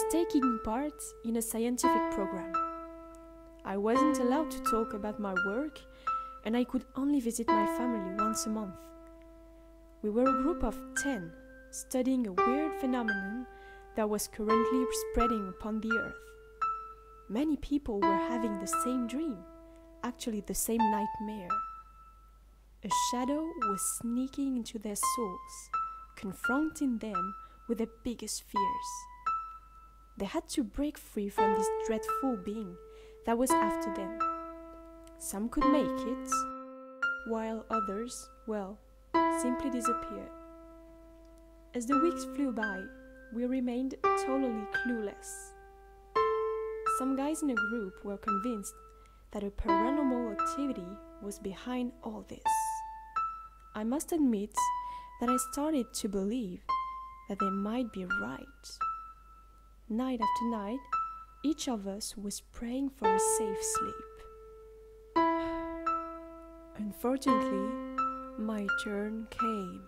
was taking part in a scientific program. I wasn't allowed to talk about my work, and I could only visit my family once a month. We were a group of 10 studying a weird phenomenon that was currently spreading upon the earth. Many people were having the same dream, actually, the same nightmare. A shadow was sneaking into their souls, confronting them with their biggest fears. They had to break free from this dreadful being that was after them. Some could make it, while others, well, simply disappeared. As the weeks flew by, we remained totally clueless. Some guys in the group were convinced that a paranormal activity was behind all this. I must admit that I started to believe that they might be right. Night after night, each of us was praying for a safe sleep. Unfortunately, my turn came.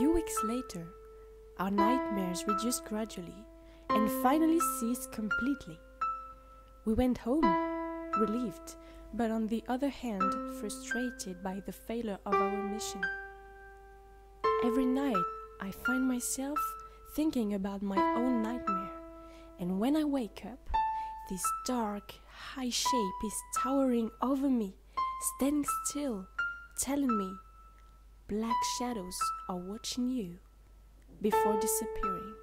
Few weeks later, our nightmares reduced gradually and finally ceased completely. We went home, relieved, but on the other hand, frustrated by the failure of our mission. Every night, I find myself thinking about my own nightmare, and when I wake up, this dark, high shape is towering over me, standing still, telling me black shadows are watching you before disappearing.